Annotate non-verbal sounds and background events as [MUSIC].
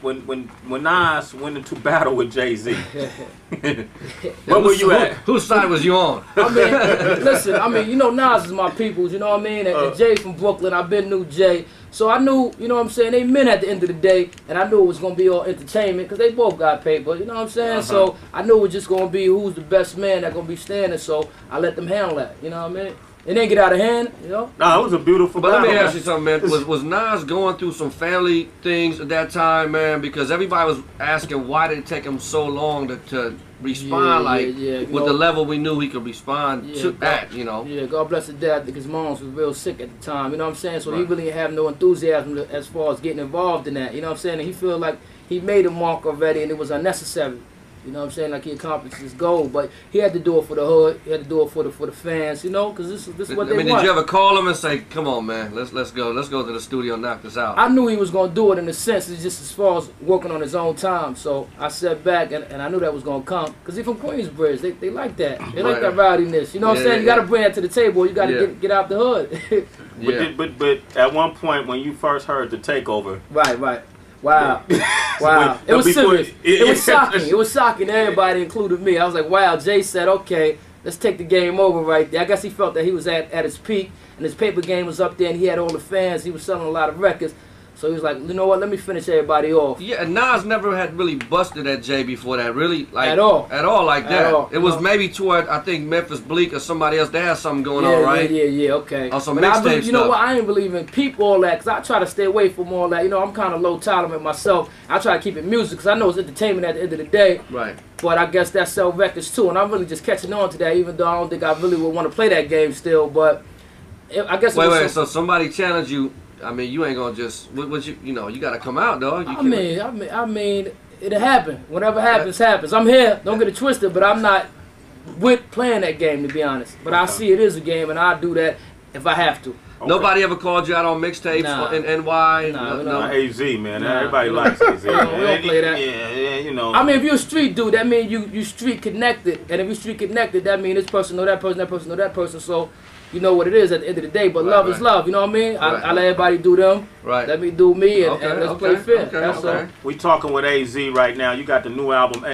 when when when Nas went into [LAUGHS] battle with Jay Z. what were you who- at? Whose side was you on? I mean, [LAUGHS] listen, I mean, you know, Nas is my peoples, you know what I mean? And, and Uh. Jay from Brooklyn, I've been knew Jay. So I knew, you know what I'm saying, they men at the end of the day, and I knew it was going to be all entertainment because they both got paper, you know what I'm saying? So I knew it was just going to be who's the best man that going to be standing, so I let them handle that, you know what I mean? It didn't get out of hand, you know? No, it was a beautiful But let me battle. ask you something, man. Was was Nas going through some family things at that time, man? Because everybody was asking why did it take him so long to, to respond, Yeah, like yeah, yeah. With know- the level we knew he could respond Yeah, to God- that, you know. Yeah, God bless his dad. because think his mom was real sick at the time. You know what I'm saying? So he really didn't have no enthusiasm to- as far as getting involved in that. You know what I'm saying? And he feel like he made a mark already and it was unnecessary. You know what I'm saying? Like he accomplished his goal, but he had to do it for the hood. He had to do it for the for the fans. You know, because this is this is I what they mean, want. did you ever call him and say, "Come on, man, let's let's go, let's go to the studio and knock this out"? I knew he was gonna do it in a sense, it's just as far as working on his own time. So I sat back and, and I knew that was gonna come because he from Queensbridge. They, they like that. They like Right. that rowdiness. You know what Yeah, I'm saying? You gotta bring that to the table. You gotta Yeah. get get out the hood. [LAUGHS] But, yeah. did, but but at one point when you first heard the takeover, Right, right. Wow. [LAUGHS] Wow. It was serious. It, it- was [LAUGHS] shocking. It was shocking everybody, including me. I was like, wow, Jay said, okay, let's take the game over right there. I guess he felt that he was at, at his peak and his paper game was up there and he had all the fans. He was selling a lot of records. So he was like, you know what, let me finish everybody off. Yeah, and Nas never had really busted at Jay before that, really, like At all. at all like At that. all. It was No. maybe toward I think Memphis Bleek or somebody else. They had something going yeah, on, right? yeah, yeah, yeah, okay. On some I mixtape You know what? I ain't believe in peep all that because I try to stay away from all that. You know, I'm kind of low tolerant myself. I try to keep it music because I know it's entertainment at the end of the day. Right. But I guess that sell records too, and I'm really just catching on to that. Even though I don't think I really would want to play that game still, but it, I guess. Wait, wait. some- So somebody challenged you. I mean, you ain't gonna just what, what you you know you got to come out, dog. You I mean, I mean, I mean, it'll happen. Whatever happens, happens. I'm here. Don't get it twisted, but I'm not with playing that game to be honest. But I see it is a game, and I do that if I have to. Okay. Nobody ever called you out on mixtapes Nah. in NY. Nah, no, no. AZ, man. Nah. Everybody likes AZ. We don't- [LAUGHS] play that. Yeah, yeah, you know. I mean, if you're a street dude, that means you you street connected, and if you street connected, that means this person know that person, that person know that person. So. You know what it is at the end of the day, but Right, love is love. You know what I mean? Right. I, I let everybody do them. Right. Let me do me, and, Okay, and let's okay, play fair. okay, That's okay. all. we talking with AZ right now. You got the new album